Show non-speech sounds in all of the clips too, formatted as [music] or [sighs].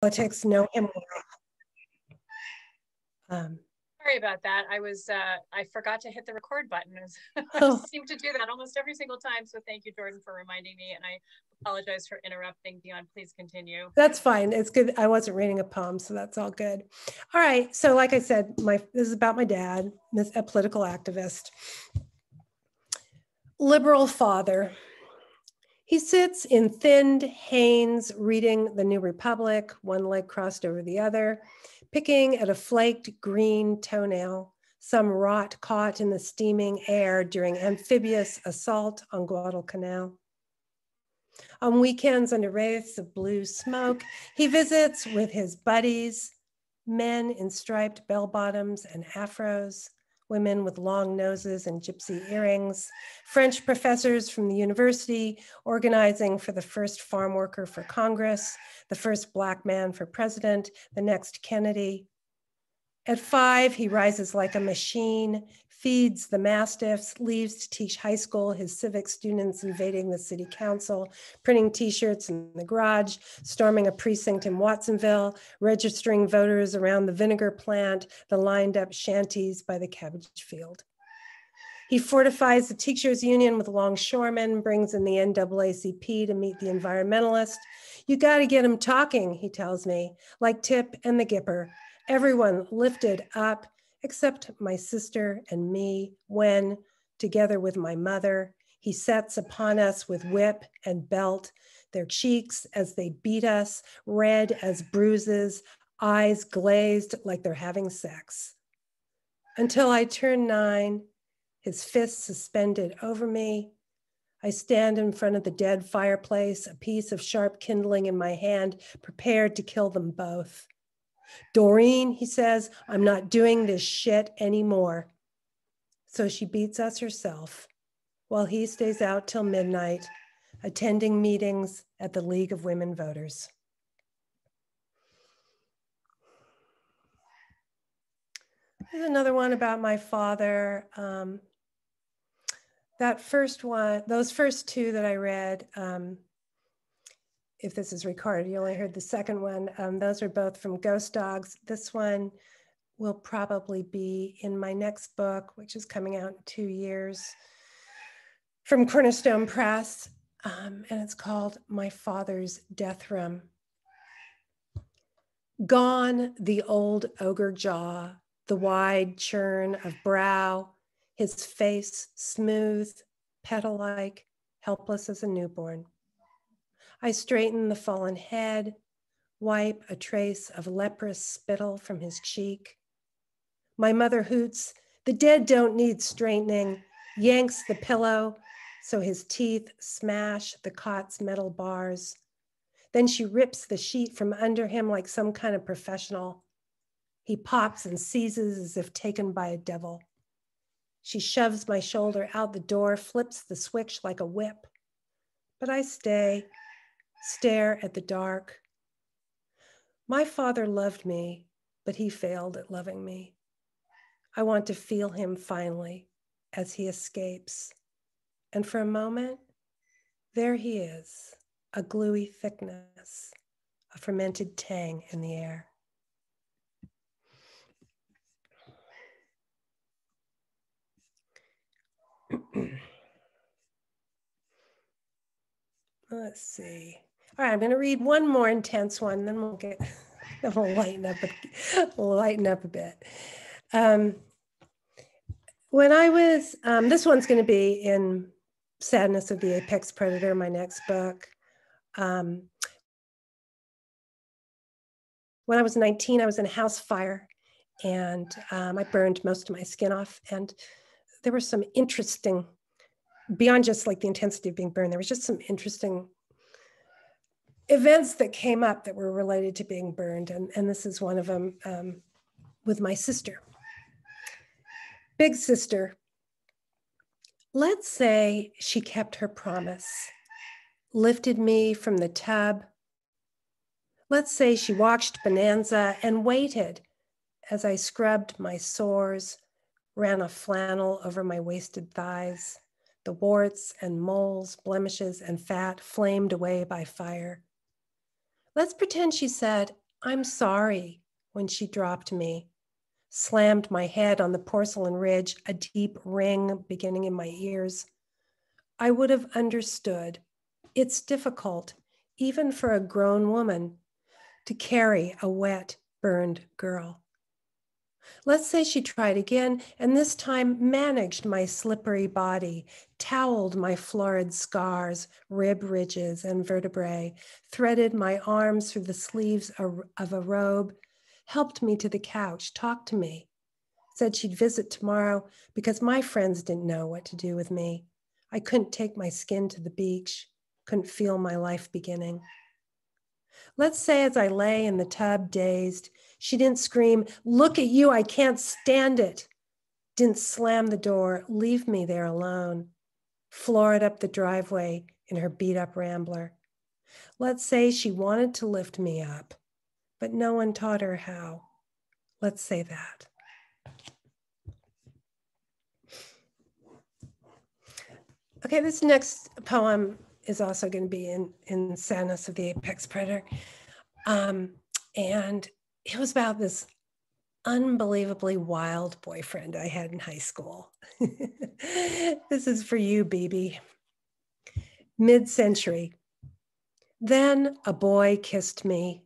politics know him well. Um, Sorry about that. I was uh, I forgot to hit the record button. [laughs] I oh. seem to do that almost every single time. So thank you, Jordan, for reminding me. And I apologize for interrupting. Dion, please continue. That's fine. It's good. I wasn't reading a poem, so that's all good. All right. So like I said, my this is about my dad, a political activist, liberal father. He sits in thinned Hanes reading The New Republic, one leg crossed over the other picking at a flaked green toenail, some rot caught in the steaming air during amphibious assault on Guadalcanal. On weekends under wraiths of blue smoke, he visits with his buddies, men in striped bell bottoms and afros, women with long noses and gypsy earrings, French professors from the university organizing for the first farm worker for Congress, the first Black man for president, the next Kennedy. At five, he rises like a machine, feeds the mastiffs, leaves to teach high school, his civic students invading the city council, printing t-shirts in the garage, storming a precinct in Watsonville, registering voters around the vinegar plant, the lined up shanties by the cabbage field. He fortifies the teachers union with longshoremen, brings in the NAACP to meet the environmentalists. You got to get them talking, he tells me, like Tip and the Gipper. Everyone lifted up except my sister and me when, together with my mother, he sets upon us with whip and belt, their cheeks as they beat us, red as bruises, eyes glazed like they're having sex. Until I turn nine, his fists suspended over me. I stand in front of the dead fireplace, a piece of sharp kindling in my hand, prepared to kill them both. Doreen, he says, I'm not doing this shit anymore. So she beats us herself while he stays out till midnight, attending meetings at the League of Women Voters. There's another one about my father. Um, that first one, those first two that I read, um, if this is recorded, you only heard the second one. Um, those are both from Ghost Dogs. This one will probably be in my next book, which is coming out in two years from Cornerstone Press. Um, and it's called My Father's Death Room. Gone the old ogre jaw, the wide churn of brow, his face smooth, petal like, helpless as a newborn. I straighten the fallen head, wipe a trace of leprous spittle from his cheek. My mother hoots, the dead don't need straightening, yanks the pillow so his teeth smash the cot's metal bars. Then she rips the sheet from under him like some kind of professional. He pops and seizes as if taken by a devil. She shoves my shoulder out the door, flips the switch like a whip. But I stay, stare at the dark. My father loved me, but he failed at loving me. I want to feel him finally as he escapes. And for a moment, there he is, a gluey thickness, a fermented tang in the air. [clears throat] Let's see. All right, I'm going to read one more intense one, then we'll get [laughs] then we'll lighten up a, we'll lighten up a bit. Um, when I was, um, this one's going to be in Sadness of the Apex Predator, my next book. Um, when I was 19, I was in a house fire and um, I burned most of my skin off. And there were some interesting, beyond just like the intensity of being burned, there was just some interesting events that came up that were related to being burned. And, and this is one of them um, with my sister. Big sister, let's say she kept her promise, lifted me from the tub. Let's say she watched Bonanza and waited as I scrubbed my sores, ran a flannel over my wasted thighs. The warts and moles, blemishes, and fat flamed away by fire. Let's pretend she said, I'm sorry when she dropped me, slammed my head on the porcelain ridge, a deep ring beginning in my ears. I would have understood. It's difficult, even for a grown woman, to carry a wet, burned girl. Let's say she tried again and this time managed my slippery body, toweled my florid scars, rib ridges, and vertebrae, threaded my arms through the sleeves of a robe, helped me to the couch, talked to me, said she'd visit tomorrow because my friends didn't know what to do with me. I couldn't take my skin to the beach, couldn't feel my life beginning. Let's say as I lay in the tub, dazed, she didn't scream, Look at you, I can't stand it. Didn't slam the door, leave me there alone. Floored up the driveway in her beat up rambler. Let's say she wanted to lift me up, but no one taught her how. Let's say that. Okay, this next poem is also going to be in, in Sadness of the Apex Predator. Um, and it was about this unbelievably wild boyfriend I had in high school. [laughs] this is for you, BB. Mid century. Then a boy kissed me.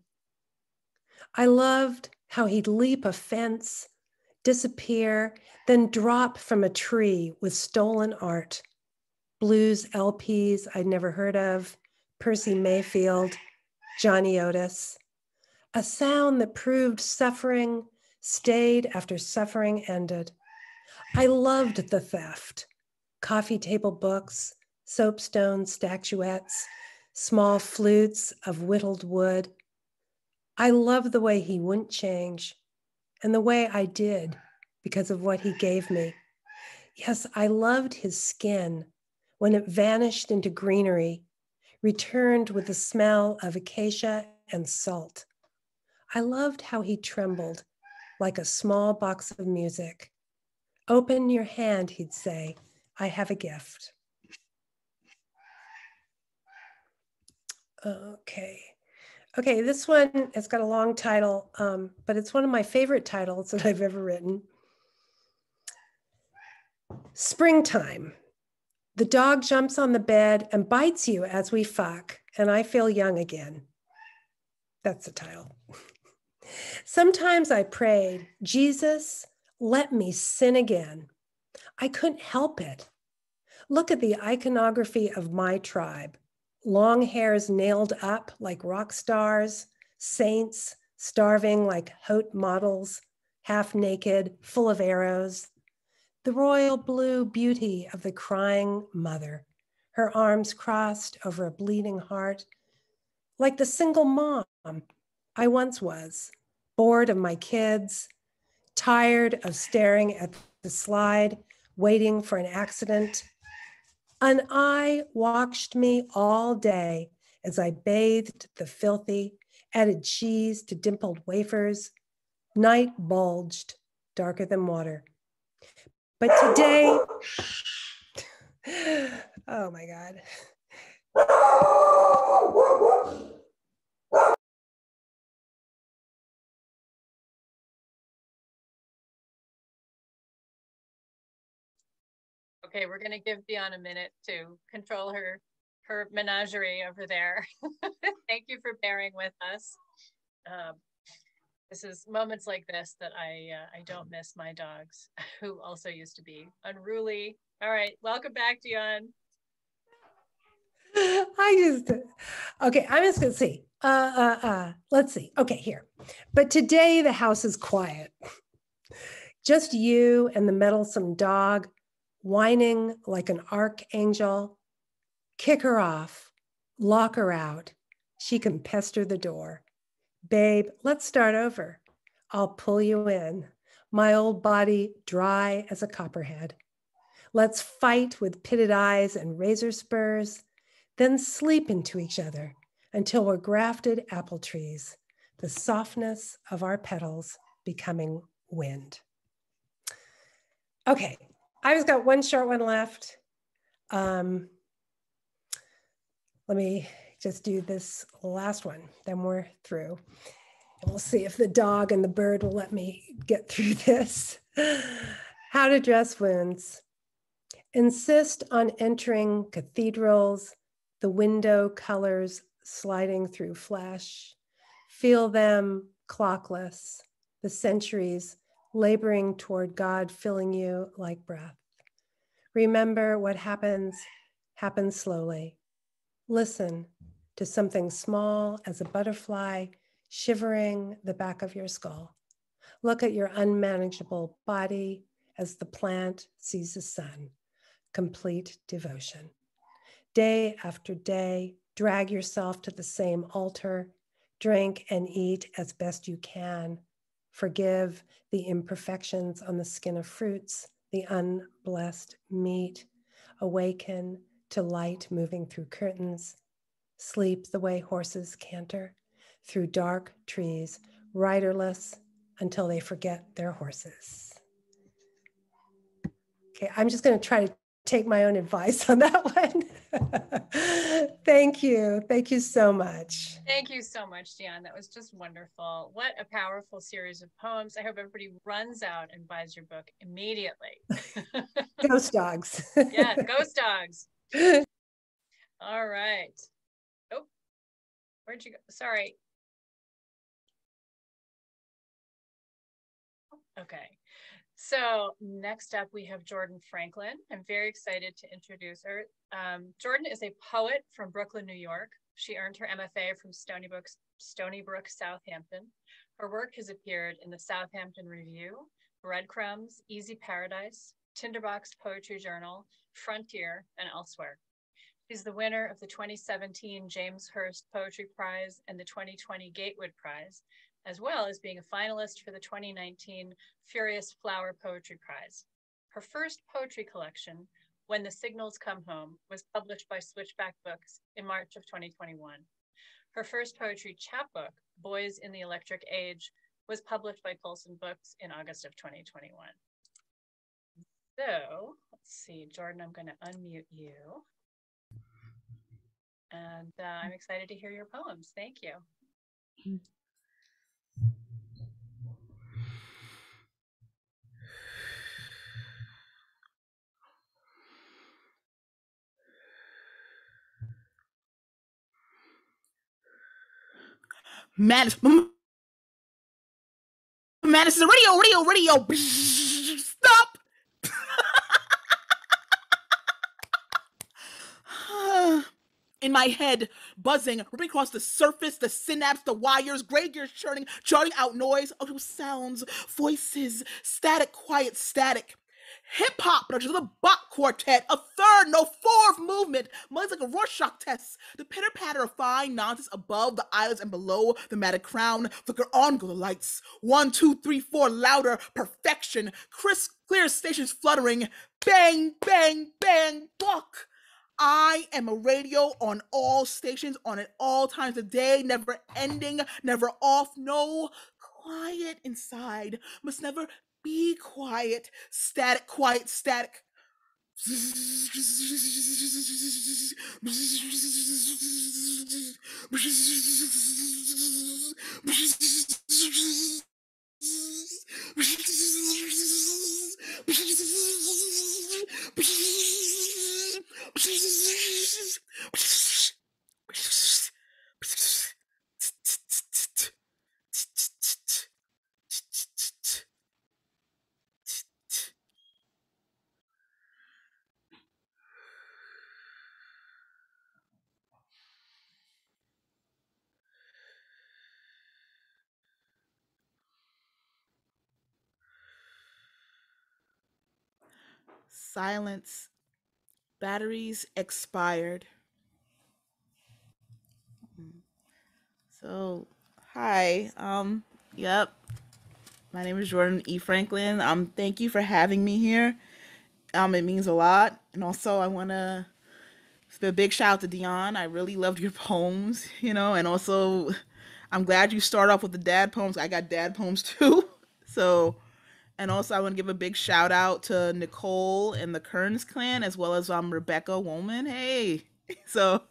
I loved how he'd leap a fence, disappear, then drop from a tree with stolen art, blues LPs I'd never heard of, Percy Mayfield, Johnny Otis a sound that proved suffering stayed after suffering ended. I loved the theft coffee table books, soapstone statuettes, small flutes of whittled wood. I loved the way he wouldn't change and the way I did because of what he gave me. Yes, I loved his skin when it vanished into greenery, returned with the smell of acacia and salt. I loved how he trembled like a small box of music. Open your hand, he'd say. I have a gift. Okay. Okay, this one has got a long title, um, but it's one of my favorite titles that I've ever written. Springtime. The dog jumps on the bed and bites you as we fuck, and I feel young again. That's the title. [laughs] Sometimes I prayed, Jesus, let me sin again. I couldn't help it. Look at the iconography of my tribe long hairs nailed up like rock stars, saints starving like haute models, half naked, full of arrows. The royal blue beauty of the crying mother, her arms crossed over a bleeding heart, like the single mom I once was, bored of my kids, tired of staring at the slide, waiting for an accident. An eye watched me all day as I bathed the filthy, added cheese to dimpled wafers. Night bulged, darker than water. But today, [sighs] oh my God. Okay, we're gonna give Dion a minute to control her her menagerie over there. [laughs] Thank you for bearing with us. Um, this is moments like this that I uh, I don't miss my dogs, [laughs] who also used to be unruly. All right, welcome back, Dion. [laughs] I just okay. I'm just gonna see. Uh, uh, uh. Let's see. Okay, here. But today the house is quiet. Just you and the meddlesome dog whining like an archangel. Kick her off, lock her out. She can pester the door. Babe, let's start over. I'll pull you in, my old body dry as a copperhead. Let's fight with pitted eyes and razor spurs, then sleep into each other until we're grafted apple trees, the softness of our petals becoming wind. Okay, I just got one short one left. Um, let me just do this last one, then we're through. We'll see if the dog and the bird will let me get through [laughs] this. How to dress wounds. Insist on entering cathedrals, the window colors sliding through flesh. Feel them clockless, the centuries laboring toward God filling you like breath. Remember what happens, happens slowly. Listen to something small as a butterfly shivering the back of your skull. Look at your unmanageable body as the plant sees the sun. Complete devotion. Day after day, drag yourself to the same altar, drink and eat as best you can. Forgive the imperfections on the skin of fruits, the unblessed meat. Awaken to light moving through curtains. Sleep the way horses canter through dark trees, riderless until they forget their horses. Okay, I'm just going to try to take my own advice [laughs] on that one. [laughs] Thank you. Thank you so much. Thank you so much, Dion. That was just wonderful. What a powerful series of poems. I hope everybody runs out and buys your book immediately. [laughs] ghost dogs. yeah, ghost dogs. [laughs] All right. Oh, where'd you go? Sorry. Okay. So next up, we have Jordan Franklin. I'm very excited to introduce her. Um, Jordan is a poet from Brooklyn, New York. She earned her MFA from Stony Brook, Stony Brook, Southampton. Her work has appeared in the Southampton Review, Breadcrumbs, Easy Paradise, Tinderbox Poetry Journal, Frontier, and elsewhere. She's the winner of the 2017 James Hearst Poetry Prize and the 2020 Gatewood Prize, as well as being a finalist for the 2019 Furious Flower Poetry Prize. Her first poetry collection, When the Signals Come Home, was published by Switchback Books in March of 2021. Her first poetry chapbook, Boys in the Electric Age, was published by Tolsun Books in August of 2021. So let's see, Jordan, I'm going to unmute you. And uh, I'm excited to hear your poems. Thank you. [laughs] Madison. Madison, radio, radio, radio. Stop. [sighs] In my head, buzzing, ripping across the surface, the synapse, the wires, gray gears churning, charting out noise, audio sounds, voices, static, quiet, static hip hop production, the Bach Quartet, a third, no fourth movement. Mine's like a Rorschach test. The pitter patter of fine nonsense above the eyelids and below the matted crown. Flicker on go the lights. One, two, three, four, louder, perfection. Crisp, clear stations fluttering. Bang, bang, bang, buck. I am a radio on all stations, on at all times of day, never ending, never off, no quiet inside, must never be quiet. Static, quiet, static. Silence. Batteries expired. So, hi. Um, yep. My name is Jordan E. Franklin. Um, thank you for having me here. Um, it means a lot. And also, I want to give a big shout out to Dion. I really loved your [laughs] poems, you know, and also, I'm glad you start off with the dad poems. I got dad poems too. [laughs] So, and also, I want to give a big shout out to Nicole and the Kearns clan, as well as um Rebecca Woolman. Hey, [laughs] so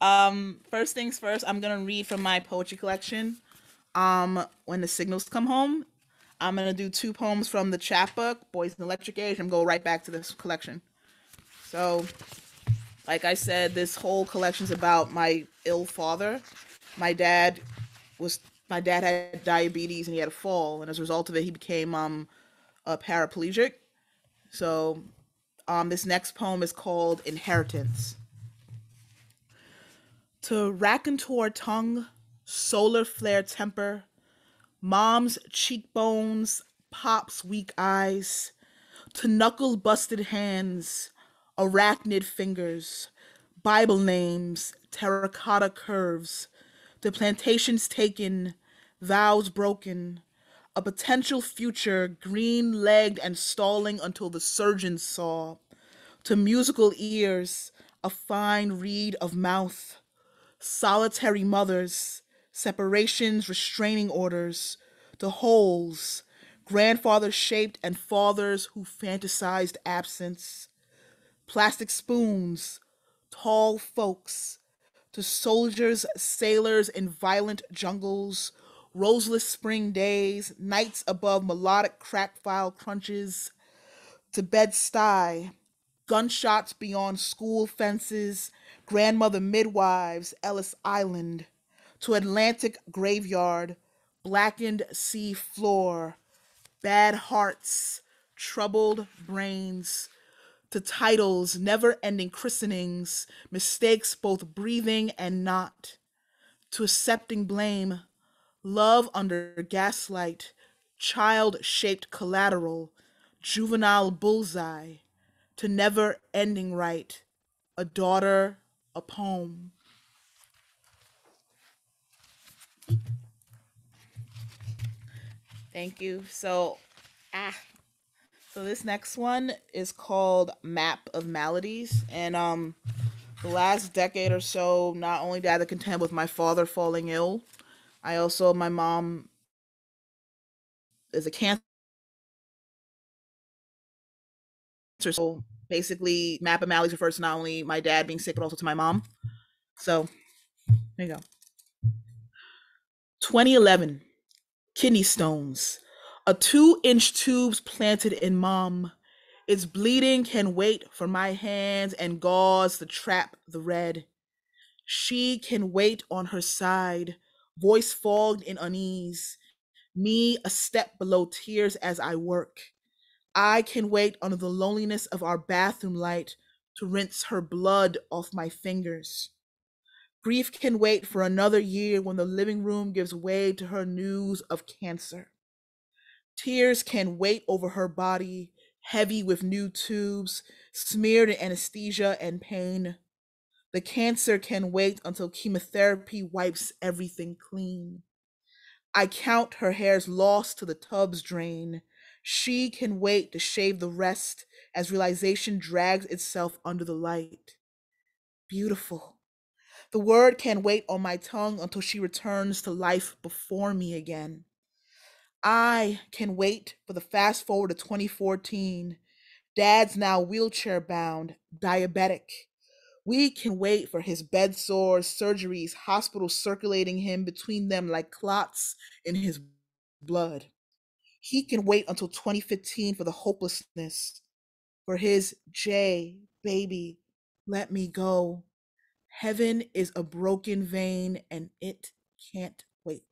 um first things first, I'm gonna read from my poetry collection. Um, when the signals come home, I'm gonna do two poems from the chapbook, Boys in Electric Age, and go right back to this collection. So, like I said, this whole collection's about my ill father. My dad was my dad had diabetes and he had a fall, and as a result of it, he became um a paraplegic. So, um, this next poem is called Inheritance. To raconteur tongue, solar flare temper, mom's cheekbones, pop's weak eyes, to knuckle busted hands, arachnid fingers, Bible names, terracotta curves, the plantations taken, vows broken, a potential future green legged and stalling until the surgeon saw, to musical ears, a fine reed of mouth, solitary mothers, separations, restraining orders, the holes, grandfathers shaped and fathers who fantasized absence, plastic spoons, tall folks, to soldiers, sailors in violent jungles, roseless spring days, nights above melodic crack file crunches, to Bed-Stuy, gunshots beyond school fences, grandmother midwives, Ellis Island, to Atlantic graveyard, blackened sea floor, bad hearts, troubled brains, to titles, never ending christenings, mistakes both breathing and not, to accepting blame, love under gaslight, child shaped collateral, juvenile bullseye, to never ending right, a daughter, a poem. Thank you. So, ah, so this next one is called Map of Maladies, and um, the last decade or so, not only did I have to contend with my father falling ill, I also my mom is a cancer. So basically, Map of Maladies refers to not only my dad being sick, but also to my mom. So there you go. 2011 kidney stones. A two inch tubes planted in mom. Its bleeding can wait for my hands and gauze the trap the red. She can wait on her side, voice fogged in unease. Me a step below tears as I work. I can wait under the loneliness of our bathroom light to rinse her blood off my fingers. Grief can wait for another year when the living room gives way to her news of cancer. Tears can wait over her body, heavy with new tubes, smeared in anesthesia and pain. The cancer can wait until chemotherapy wipes everything clean. I count her hairs lost to the tub's drain. She can wait to shave the rest as realization drags itself under the light. Beautiful. The word can wait on my tongue until she returns to life before me again. I can wait for the fast forward to 2014. Dad's now wheelchair bound, diabetic. We can wait for his bed sores, surgeries, hospitals circulating him between them like clots in his blood. He can wait until 2015 for the hopelessness, for his J, baby, let me go. Heaven is a broken vein and it can't wait.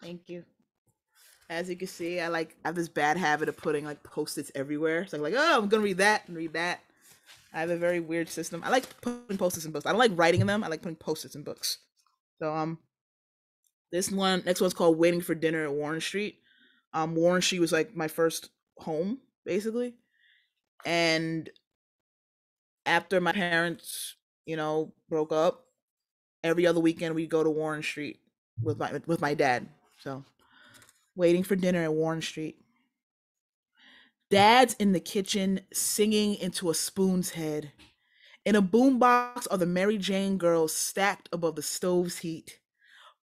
Thank you. As you can see, I like I have this bad habit of putting like post-its everywhere. So I'm like, oh, I'm gonna read that and read that. I have a very weird system. I like putting post-its in books. I don't like writing in them. I like putting post-its in books. So um, this one next one's called "Waiting for Dinner at Warren Street." Um, Warren Street was like my first home basically, and after my parents, you know, broke up, every other weekend we go to Warren Street with my with my dad. So, waiting for dinner at Warren Street. Dad's in the kitchen singing into a spoon's head. In a boombox are the Mary Jane girls stacked above the stove's heat.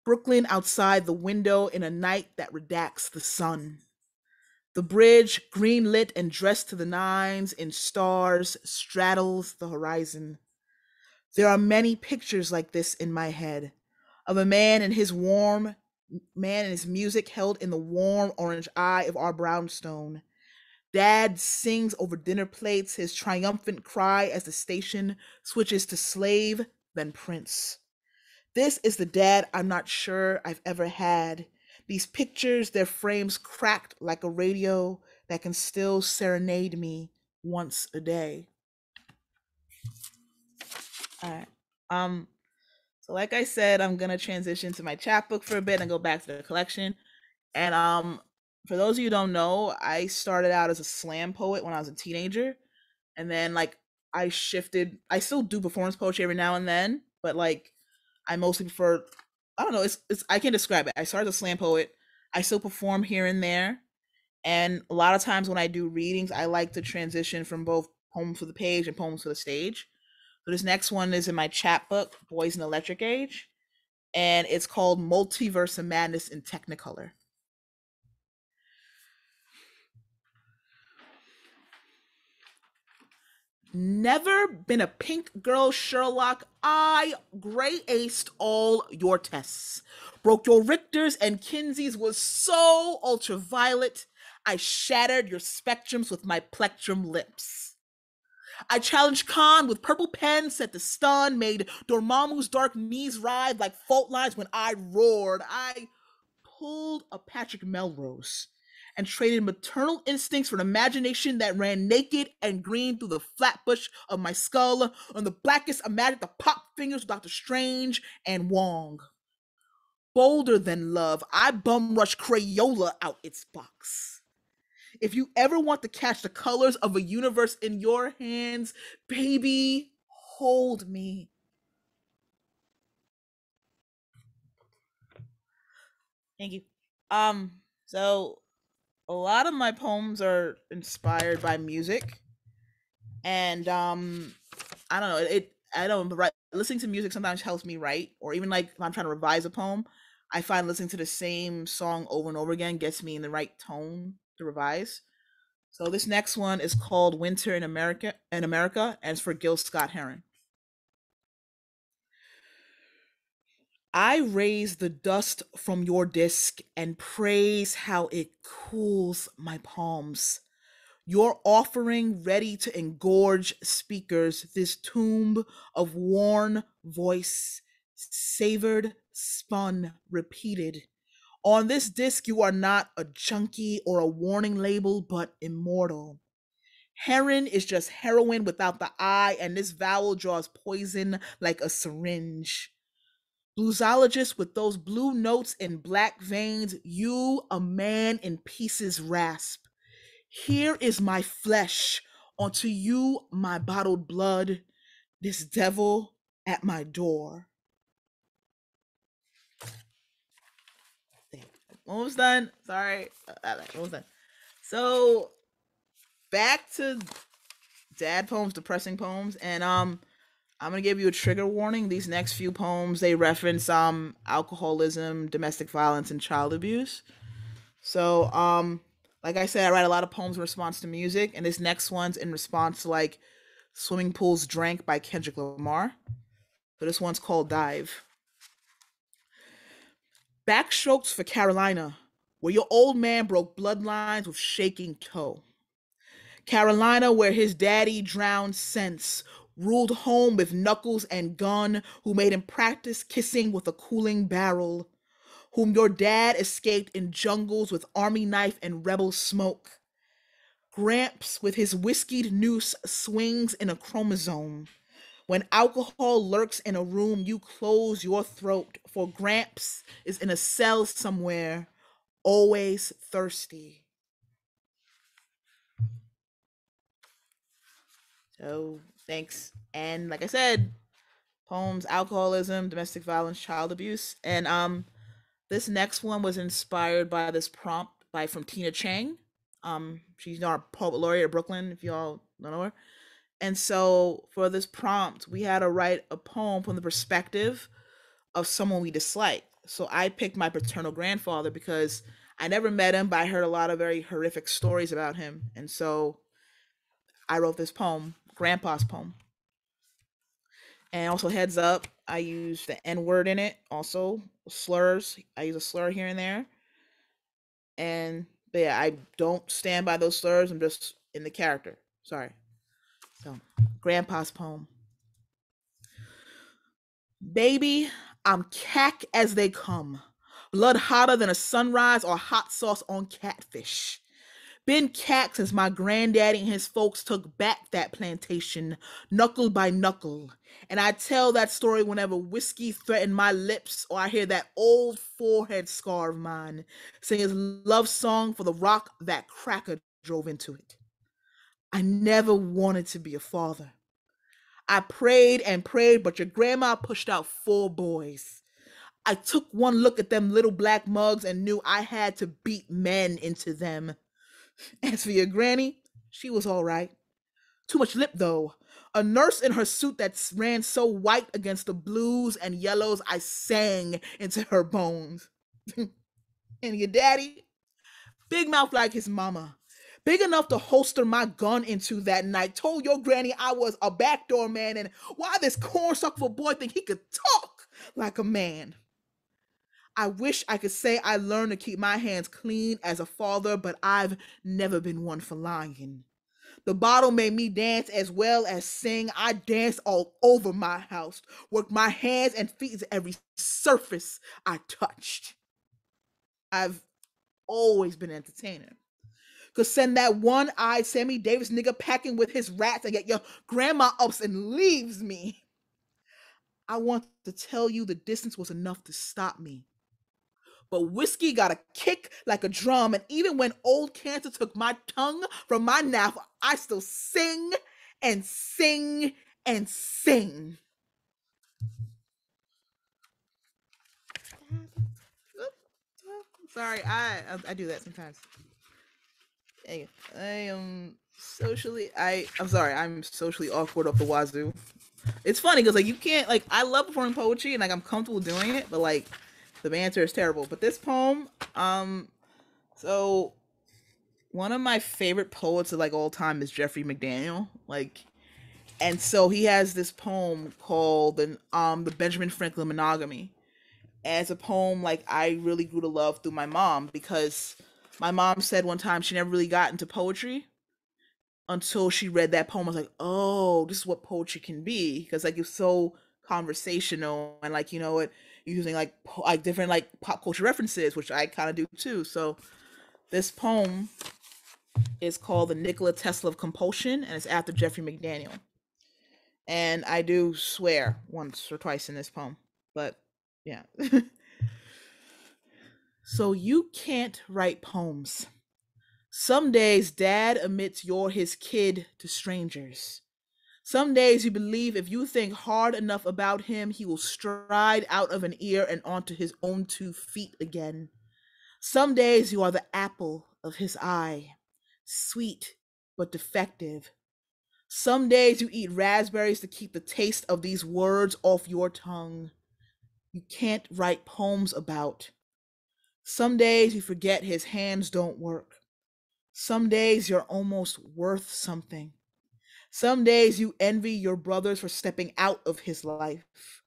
Brooklyn outside the window in a night that redacts the sun. The bridge, green lit and dressed to the nines in stars, straddles the horizon. There are many pictures like this in my head of a man in his warm man and his music held in the warm orange eye of our brownstone. Dad sings over dinner plates his triumphant cry as the station switches to slave, then prince. This is the dad I'm not sure I've ever had. These pictures, their frames cracked like a radio that can still serenade me once a day. All right. Um, like I said, I'm gonna transition to my chapbook for a bit and go back to the collection. And um, for those of you don't know, I started out as a slam poet when I was a teenager, and then like I shifted. I still do performance poetry every now and then, but like I mostly prefer. I don't know. It's it's I can't describe it. I started as a slam poet. I still perform here and there, and a lot of times when I do readings, I like to transition from both poems for the page and poems for the stage. So this next one is in my chapbook, Boys in Electric Age, and it's called Multiverse of Madness in Technicolor. Never been a pink girl Sherlock. I gray aced all your tests. Broke your Richters and Kinseys was so ultraviolet. I shattered your spectrums with my plectrum lips. I challenged Khan with purple pen, set the stun, made Dormammu's dark knees writhe like fault lines when I roared. I pulled a Patrick Melrose and traded maternal instincts for an imagination that ran naked and green through the flatbush of my skull on the blackest imagined the pop fingers of Doctor Strange and Wong. Bolder than love, I bum rush Crayola out its box. If you ever want to catch the colors of a universe in your hands, baby, hold me. Thank you. Um, so a lot of my poems are inspired by music and um i don't know it i don't write listening to music sometimes helps me write or even like if i'm trying to revise a poem i find listening to the same song over and over again gets me in the right tone to revise so this next one is called winter in america in america and it's for gil scott heron I raise the dust from your disk and praise how it cools my palms. Your offering ready to engorge speakers, this tomb of worn voice, savored, spun, repeated. On this disc, you are not a junkie or a warning label, but immortal. Heron is just heroin without the eye, and this vowel draws poison like a syringe. Bluesologist with those blue notes and black veins, you a man in pieces rasp. Here is my flesh, unto you my bottled blood, this devil at my door. Almost done. Sorry. Almost done. So back to dad poems, depressing poems, and um I'm gonna give you a trigger warning. These next few poems they reference um alcoholism, domestic violence, and child abuse. So um, like I said, I write a lot of poems in response to music, and this next one's in response to like "Swimming Pools Drank" by Kendrick Lamar. So this one's called "Dive." Backstrokes for Carolina, where your old man broke bloodlines with shaking toe. Carolina, where his daddy drowned sense, ruled home with knuckles and gun, who made him practice kissing with a cooling barrel, whom your dad escaped in jungles with army knife and rebel smoke. Gramps, with his whiskied noose, swings in a chromosome. When alcohol lurks in a room, you close your throat, for Gramps is in a cell somewhere, always thirsty. So thanks. And like I said, poems, alcoholism, domestic violence, child abuse. And um this next one was inspired by this prompt by from Tina Chang. Um, she's our poet laureate of Brooklyn, if y'all don't know her. And so for this prompt, we had to write a poem from the perspective of someone we dislike. So I picked my paternal grandfather because I never met him, but I heard a lot of very horrific stories about him. And so I wrote this poem, Grandpa's poem. And also, heads up, I use the N word in it, also slurs. I use a slur here and there. And yeah, I don't stand by those slurs. I'm just in the character. Sorry. Grandpa's poem. Baby, I'm cack as they come. Blood hotter than a sunrise or hot sauce on catfish. Been cack since my granddaddy and his folks took back that plantation, knuckle by knuckle. And I tell that story whenever whiskey threatened my lips or I hear that old forehead scar of mine sing his love song for the rock that cracker drove into it. I never wanted to be a father. I prayed and prayed, but your grandma pushed out four boys. I took one look at them little black mugs and knew I had to beat men into them. [laughs] As for your granny, she was all right. Too much lip, though. A nurse in her suit that ran so white against the blues and yellows, I sang into her bones. [laughs] and your daddy, big mouth like his mama, big enough to holster my gun into that night, told your granny I was a backdoor man and why this cornsucker of a boy think he could talk like a man. I wish I could say I learned to keep my hands clean as a father, but I've never been one for lying. The bottle made me dance as well as sing. I danced all over my house, worked my hands and feet to every surface I touched. I've always been an entertainer. Could send that one eyed Sammy Davis nigga packing with his rats and get your grandma ups and leaves me. I want to tell you the distance was enough to stop me but whiskey got a kick like a drum. And even when old cancer took my tongue from my mouth, I still sing and sing and sing. Sorry, I I do that sometimes. I am socially I I'm sorry, I'm socially awkward up the wazoo. It's funny because like you can't like I love performing poetry and like I'm comfortable doing it, but like the banter is terrible. But this poem, um, so one of my favorite poets of like all time is Jeffrey McDaniel. Like, and so he has this poem called the um the Benjamin Franklin Monogamy. As a poem like I really grew to love through my mom because my mom said one time she never really got into poetry until she read that poem. I was like, oh, this is what poetry can be because like it's so conversational and like you know it using like like different like pop culture references, which I kind of do too. So this poem is called the Nikola Tesla of Compulsion, and it's after Jeffrey McDaniel. And I do swear once or twice in this poem, but yeah. [laughs] so you can't write poems. Some days dad admits you're his kid to strangers. Some days you believe if you think hard enough about him, he will stride out of an ear and onto his own two feet again. Some days you are the apple of his eye, sweet but defective. Some days you eat raspberries to keep the taste of these words off your tongue. You can't write poems about. Some days you forget his hands don't work. Some days you're almost worth something. Some days you envy your brothers for stepping out of his life.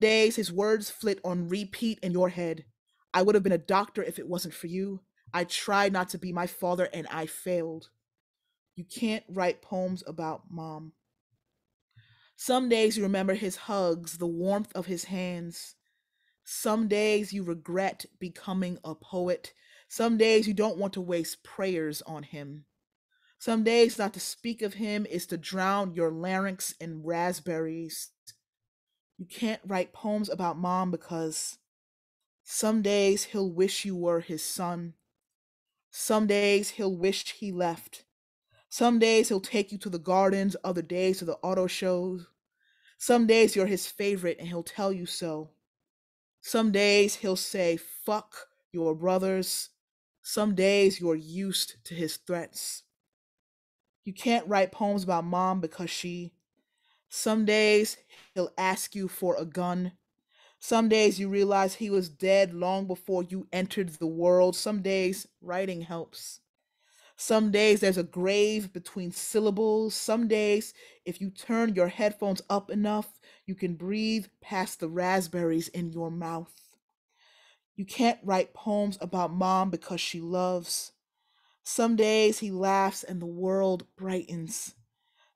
Days his words flit on repeat in your head. I would have been a doctor if it wasn't for you. I tried not to be my father and I failed. You can't write poems about mom. Some days you remember his hugs, the warmth of his hands. Some days you regret becoming a poet. Some days you don't want to waste prayers on him. Some days not to speak of him is to drown your larynx in raspberries. You can't write poems about mom because some days he'll wish you were his son. Some days he'll wish he left. Some days he'll take you to the gardens, other days to the auto shows. Some days you're his favorite and he'll tell you so. Some days he'll say, fuck your brothers. Some days you're used to his threats. You can't write poems about mom because she. Some days he'll ask you for a gun. Some days you realize he was dead long before you entered the world. Some days writing helps. Some days there's a grave between syllables. Some days, if you turn your headphones up enough, you can breathe past the raspberries in your mouth. You can't write poems about mom because she loves. Some days he laughs and the world brightens.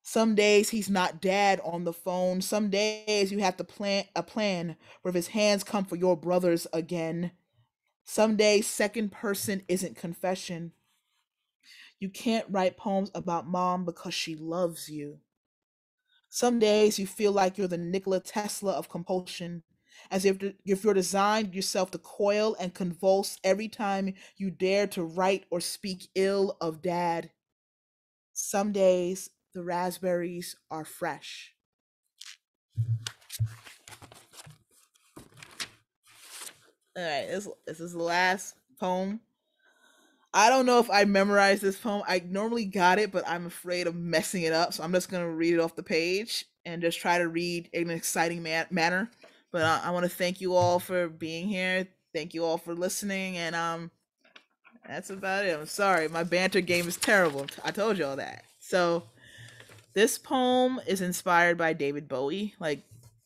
Some days he's not dad on the phone. Some days you have to plan a plan where if his hands come for your brothers again. Some days second person isn't confession. You can't write poems about mom because she loves you. Some days you feel like you're the Nikola Tesla of compulsion, as if, if you're designed yourself to coil and convulse every time you dare to write or speak ill of dad. Some days the raspberries are fresh. All right, this, this is the last poem. I don't know if I memorized this poem. I normally got it, but I'm afraid of messing it up. So I'm just going to read it off the page and just try to read in an exciting man- manner. But uh, I want to thank you all for being here. Thank you all for listening. And um, that's about it. I'm sorry. My banter game is terrible. I told you all that. So this poem is inspired by David Bowie. Like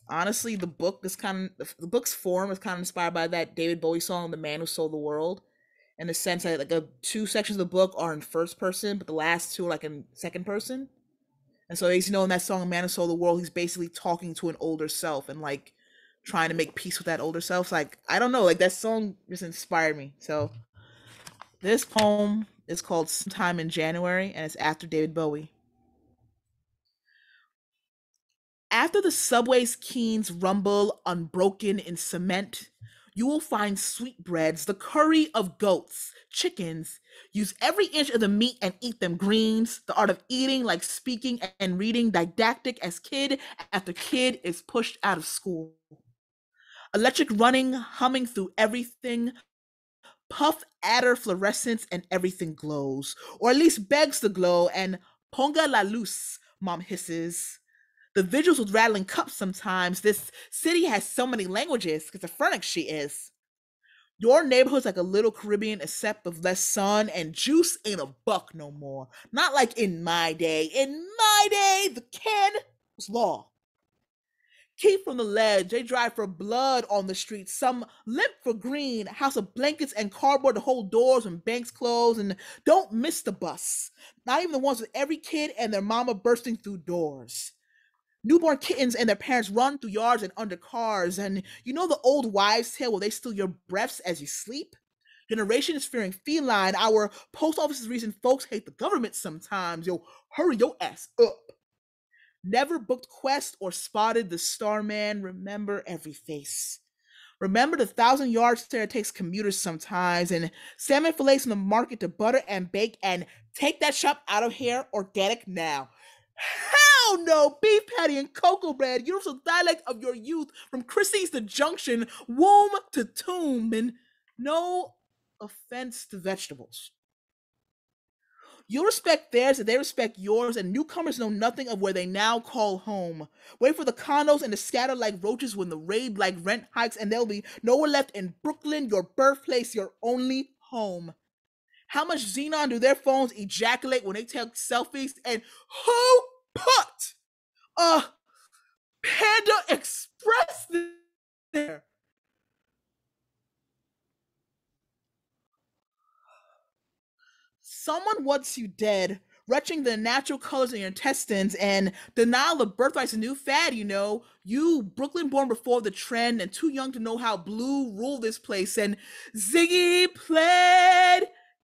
honestly, the book is kind of the book's form is kind of inspired by that David Bowie song, "The Man Who Sold the World," in the sense that like a, two sections of the book are in first person, but the last two are like in second person. And so, as you know, in that song, "Man Who Sold the World," he's basically talking to an older self and like trying to make peace with that older self. Like I don't know, like that song just inspired me. So this poem is called "Sometime in January" and it's after David Bowie. After the subway's keens rumble unbroken in cement, you will find sweetbreads, the curry of goats, chickens. Use every inch of the meat and eat them greens. The art of eating, like speaking and reading, didactic as kid after kid is pushed out of school. Electric running, humming through everything. Puff adder fluorescence and everything glows, or at least begs to glow. And ponga la luz, mom hisses the vigils with rattling cups sometimes. This city has so many languages, schizophrenic she is. Your neighborhood's like a little Caribbean, except with less sun, and juice ain't a buck no more. Not like in my day. In my day, the can was law. Keep from the ledge, they drive for blood on the streets. Some limp for green, house of blankets and cardboard to hold doors when banks close. And don't miss the bus. Not even the ones with every kid and their mama bursting through doors. Newborn kittens and their parents run through yards and under cars. And you know the old wives' tale where they steal your breaths as you sleep? Generation is fearing feline. Our post office's reason folks hate the government sometimes. Yo, hurry your ass up. Never booked quest or spotted the starman. Remember every face. Remember the thousand yard stare takes commuters sometimes, and salmon fillets in the market to butter and bake, and take that shop out of here organic now. [laughs] Hell no! Beef patty and cocoa bread, universal dialect of your youth, from Christie's to Junction, womb to tomb, and no offense to vegetables. You'll respect theirs and they respect yours, and newcomers know nothing of where they now call home. Wait for the condos and to scatter like roaches when the raid like rent hikes, and there'll be nowhere left in Brooklyn, your birthplace, your only home. How much xenon do their phones ejaculate when they take selfies? And who put a Panda Express there? Someone wants you dead, retching the natural colors in your intestines and denial of birthright's a new fad, you know. You, Brooklyn born before the trend and too young to know how blue ruled this place. And Ziggy played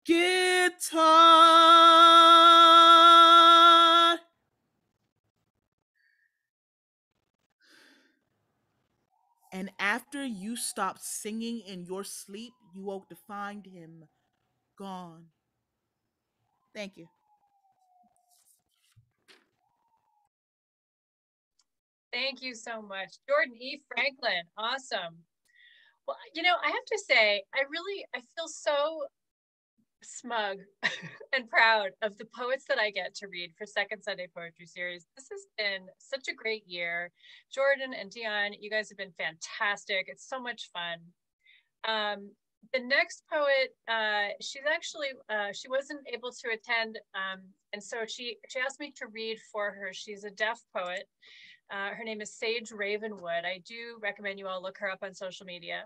guitar. And after you stopped singing in your sleep, you woke to find him gone. Thank you. Thank you so much. Jordan E. Franklin, awesome. Well, you know, I have to say, I really, I feel so smug [laughs] and proud of the poets that I get to read for Second Sunday Poetry Series. This has been such a great year. Jordan and Dion, you guys have been fantastic. It's so much fun. Um, the next poet, uh, she's actually uh, she wasn't able to attend, um, and so she she asked me to read for her. She's a deaf poet. Uh, her name is Sage Ravenwood. I do recommend you all look her up on social media.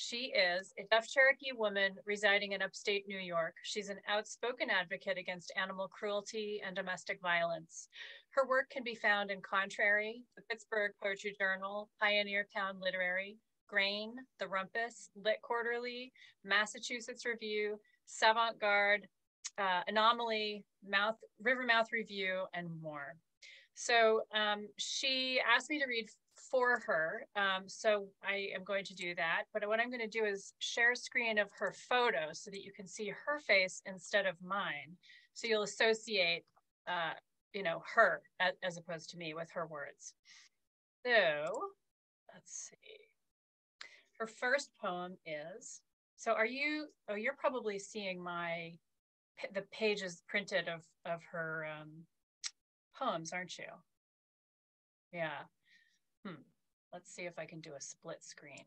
She is a deaf Cherokee woman residing in upstate New York. She's an outspoken advocate against animal cruelty and domestic violence. Her work can be found in Contrary, the Pittsburgh Poetry Journal, Pioneertown Literary, Grain, The Rumpus, Lit Quarterly, Massachusetts Review, Savant Garde, uh, Anomaly, Mouth, Rivermouth Review, and more. So um, she asked me to read for her. Um, so I am going to do that. But what I'm going to do is share a screen of her photo so that you can see her face instead of mine. So you'll associate, uh, you know, her as, as opposed to me with her words. So let's see. Her first poem is, so are you, oh, you're probably seeing my, the pages printed of, of her um, poems, aren't you? Yeah. Hmm. Let's see if I can do a split screen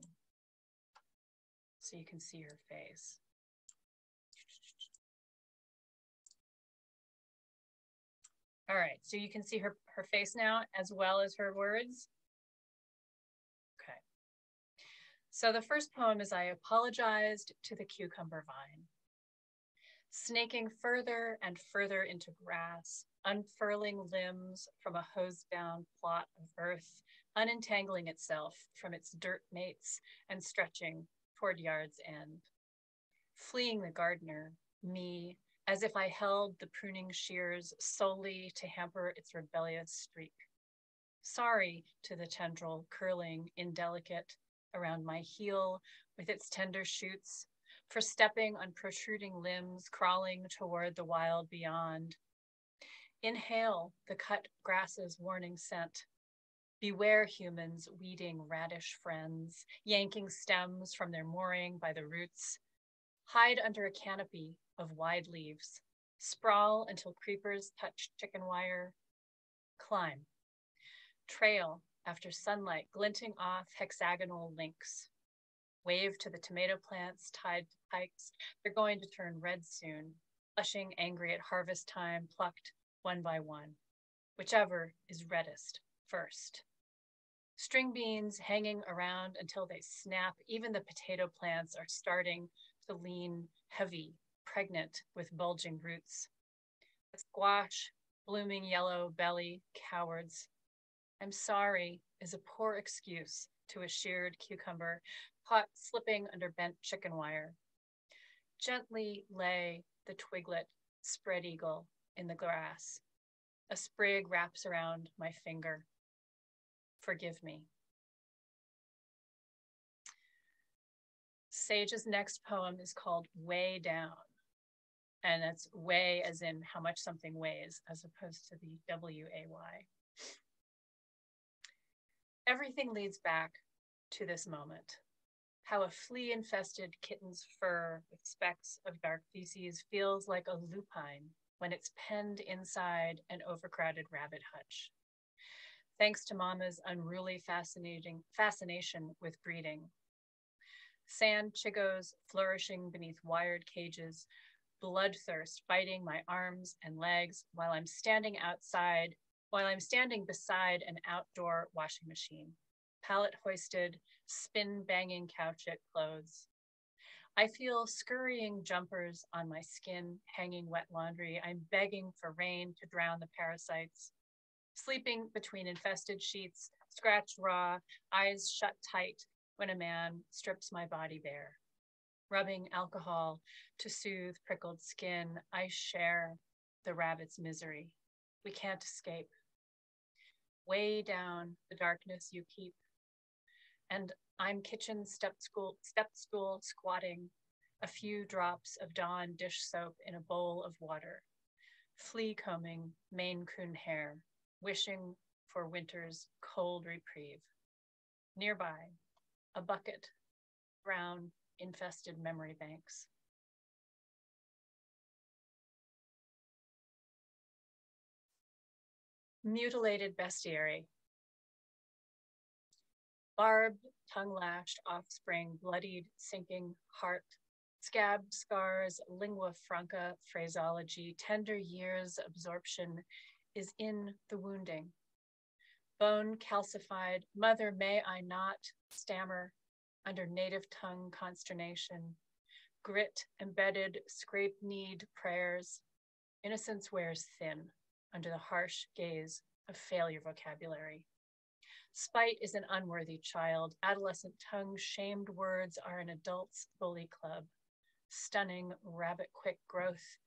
so you can see her face. All right, so you can see her, her face now as well as her words. Okay. So the first poem is I apologized to the cucumber vine. Snaking further and further into grass, unfurling limbs from a hose down plot of earth, unentangling itself from its dirt mates and stretching toward yard's end. Fleeing the gardener, me, as if I held the pruning shears solely to hamper its rebellious streak. Sorry to the tendril curling indelicate around my heel with its tender shoots, for stepping on protruding limbs crawling toward the wild beyond. Inhale the cut grass's warning scent, Beware humans weeding radish friends, yanking stems from their mooring by the roots. Hide under a canopy of wide leaves. Sprawl until creepers touch chicken wire. Climb. Trail after sunlight glinting off hexagonal links. Wave to the tomato plants tied to pikes. They're going to turn red soon, blushing angry at harvest time, plucked one by one. Whichever is reddest first string beans hanging around until they snap. Even the potato plants are starting to lean heavy, pregnant with bulging roots. A squash, blooming yellow belly, cowards. I'm sorry is a poor excuse to a sheared cucumber, caught slipping under bent chicken wire. Gently lay the twiglet spread eagle in the grass. A sprig wraps around my finger forgive me. Sage's next poem is called Way Down. And it's way as in how much something weighs, as opposed to the W A Y. Everything leads back to this moment. How a flea infested kitten's fur with specks of dark feces feels like a lupine when it's penned inside an overcrowded rabbit hutch thanks to Mama's unruly fascinating fascination with breeding. Sand chigoes flourishing beneath wired cages, bloodthirst biting my arms and legs while I'm standing outside, while I'm standing beside an outdoor washing machine, pallet hoisted, spin banging couch it clothes. I feel scurrying jumpers on my skin, hanging wet laundry. I'm begging for rain to drown the parasites sleeping between infested sheets, scratched raw, eyes shut tight when a man strips my body bare. Rubbing alcohol to soothe prickled skin, I share the rabbit's misery. We can't escape. Way down the darkness you keep. And I'm kitchen step stool, step stool squatting, a few drops of Dawn dish soap in a bowl of water, flea combing Maine Coon hair, wishing for winter's cold reprieve. Nearby, a bucket, brown, infested memory banks. Mutilated bestiary, barbed tongue-lashed offspring, bloodied, sinking heart, scab scars, lingua franca phraseology, tender years absorption is in the wounding. Bone calcified, mother, may I not stammer under native tongue consternation, grit embedded, scrape kneed prayers. Innocence wears thin under the harsh gaze of failure vocabulary. Spite is an unworthy child. Adolescent tongue shamed words are an adult's bully club. Stunning rabbit quick growth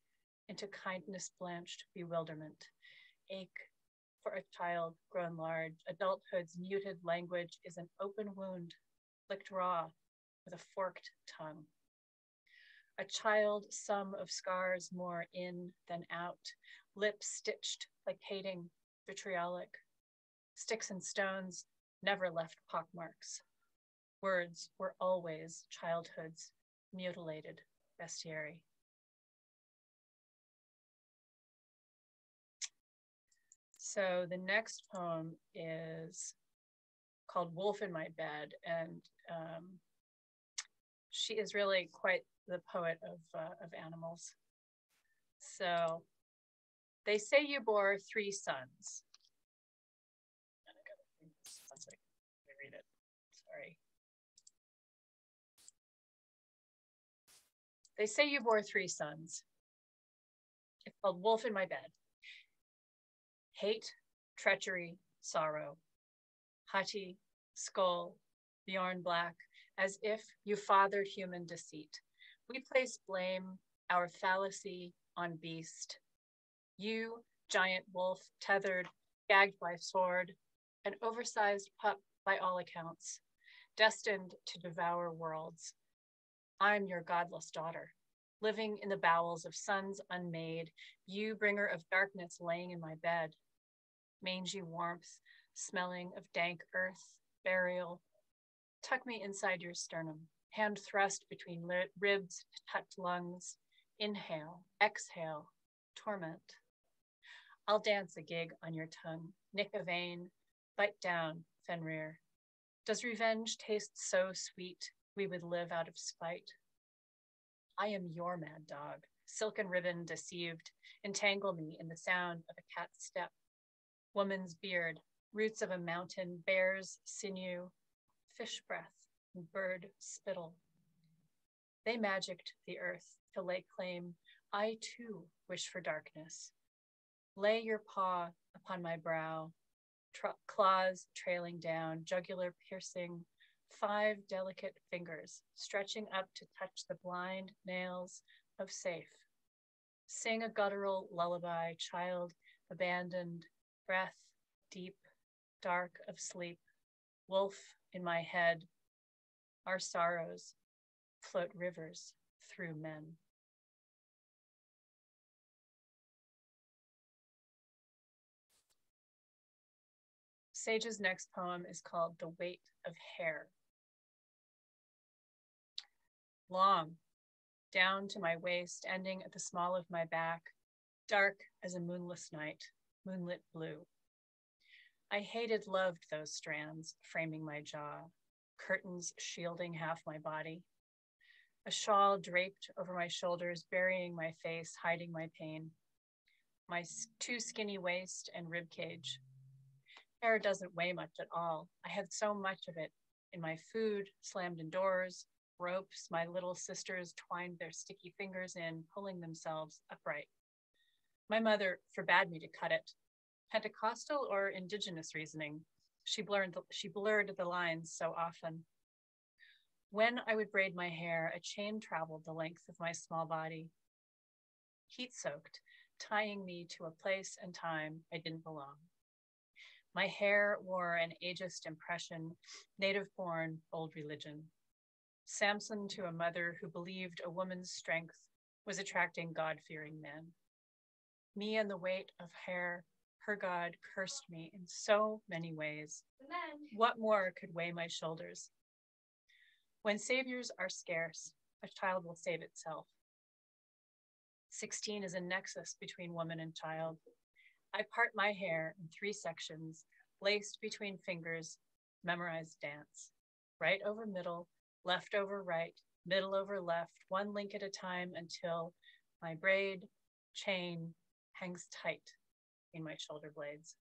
into kindness blanched bewilderment. Ache for a child grown large. Adulthood's muted language is an open wound, licked raw with a forked tongue. A child, sum of scars more in than out, lips stitched like hating, vitriolic. Sticks and stones never left pockmarks. Words were always childhood's mutilated bestiary. So the next poem is called Wolf in My Bed, and um, she is really quite the poet of, uh, of animals. So they say you bore three sons. read it. Sorry. They say you bore three sons. It's called Wolf in My Bed. Hate, treachery, sorrow. Hati, Sköll, Bjorn Black, as if you fathered human deceit. We place blame, our fallacy, on beast. You, giant wolf, tethered, gagged by sword, an oversized pup by all accounts, destined to devour worlds. I'm your godless daughter, living in the bowels of sons unmade, you bringer of darkness laying in my bed, mangy warmth, smelling of dank earth, burial. Tuck me inside your sternum, hand thrust between ribs touch lungs. Inhale, exhale, torment. I'll dance a gig on your tongue, nick a vein, bite down, Fenrir. Does revenge taste so sweet we would live out of spite? I am your mad dog, silken ribbon deceived, entangle me in the sound of a cat's step. Woman's beard, roots of a mountain, bear's sinew, fish breath, and bird spittle. They magicked the earth to lay claim. I too wish for darkness. Lay your paw upon my brow, tra- claws trailing down, jugular piercing, five delicate fingers stretching up to touch the blind nails of safe. Sing a guttural lullaby, child abandoned, breath deep, dark of sleep, wolf in my head. Our sorrows float rivers through men. Sage's next poem is called The Weight of Hair. Long, down to my waist, ending at the small of my back, dark as a moonless night, moonlit blue. I hated, loved those strands framing my jaw, curtains shielding half my body, a shawl draped over my shoulders, burying my face, hiding my pain, my too skinny waist and rib cage, hair doesn't weigh much at all. I had so much of it in my food, slammed indoors, ropes my little sisters twined their sticky fingers in, pulling themselves upright. My mother forbade me to cut it. Pentecostal or indigenous reasoning? She blurred the, she blurred the lines so often. When I would braid my hair, a chain traveled the length of my small body, heat soaked, tying me to a place and time I didn't belong. My hair wore an ageist impression, native born, old religion. Samson to a mother who believed a woman's strength was attracting God fearing men. Me and the weight of hair, her God cursed me in so many ways. What more could weigh my shoulders? When saviors are scarce, a child will save itself. 16 is a nexus between woman and child. I part my hair in three sections, laced between fingers, memorized dance. Right over middle, left over right, middle over left, one link at a time until my braid chain hangs tight in my shoulder blades.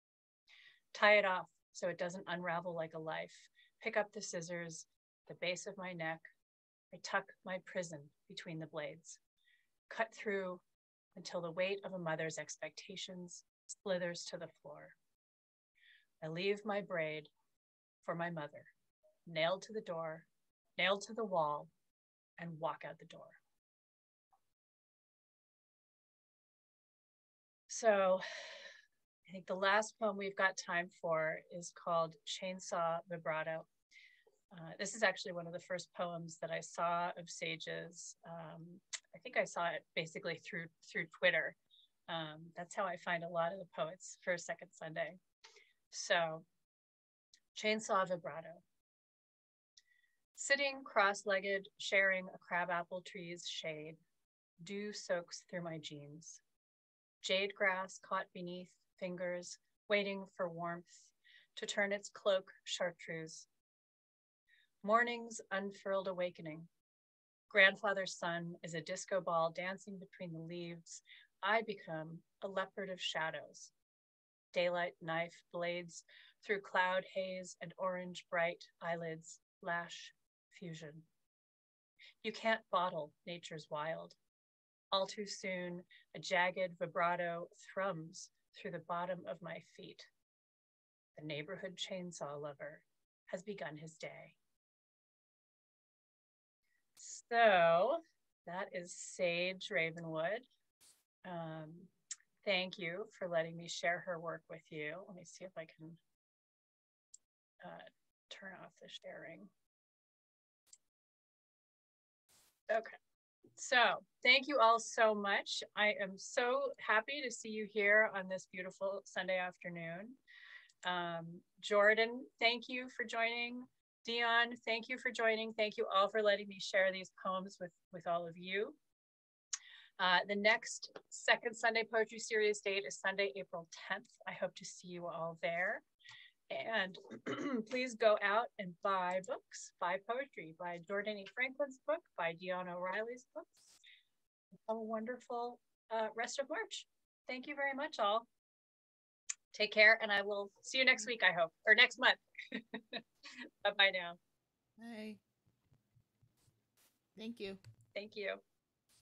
Tie it off so it doesn't unravel like a life. Pick up the scissors, the base of my neck. I tuck my prison between the blades. Cut through until the weight of a mother's expectations slithers to the floor. I leave my braid for my mother, nailed to the door, nailed to the wall, and walk out the door. So I think the last poem we've got time for is called Chainsaw Vibrato. Uh, this is actually one of the first poems that I saw of Sage's. Um, I think I saw it basically through through Twitter. Um, that's how I find a lot of the poets for Second Sunday. So, Chainsaw Vibrato. Sitting cross legged, sharing a crabapple tree's shade, dew soaks through my jeans. Jade grass caught beneath fingers, waiting for warmth to turn its cloak chartreuse. Morning's unfurled awakening. Grandfather's son is a disco ball dancing between the leaves. I become a leopard of shadows. Daylight knife blades through cloud haze and orange bright eyelids lash fusion. You can't bottle nature's wild. All too soon, a jagged vibrato thrums through the bottom of my feet. The neighborhood chainsaw lover has begun his day. So that is Sage Ravenwood. Um, thank you for letting me share her work with you. Let me see if I can uh, turn off the sharing. Okay. So thank you all so much. I am so happy to see you here on this beautiful Sunday afternoon. Um, Jordan, thank you for joining. Dion, thank you for joining. Thank you all for letting me share these poems with, with all of you. Uh, the next second Sunday Poetry Series date is Sunday, April 10th. I hope to see you all there. And [clears throat] please go out and buy books, buy poetry, buy Jordan E. Franklin's book, buy Dion O'Reilly's books. Have a wonderful uh, rest of March. Thank you very much, all. Take care, and I will see you next week, I hope, or next month. [laughs] bye bye now. Bye. Thank you. Thank you.